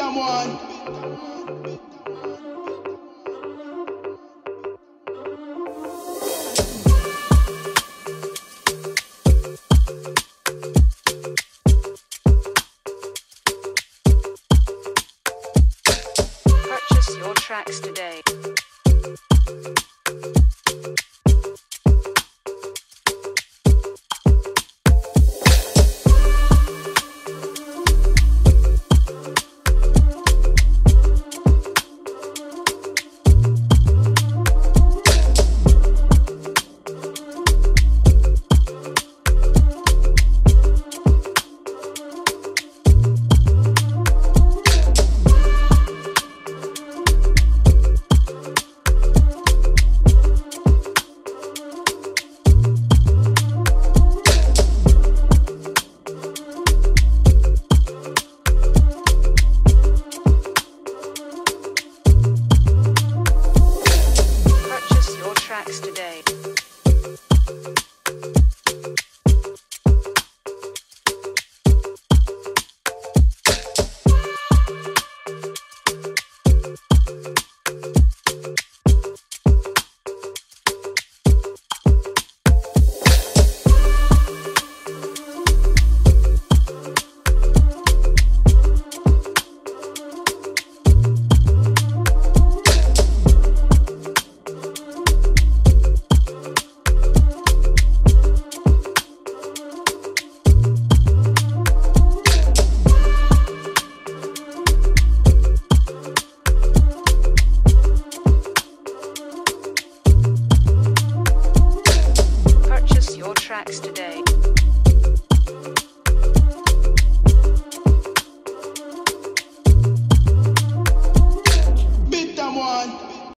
them one. Purchase your tracks today. relax today.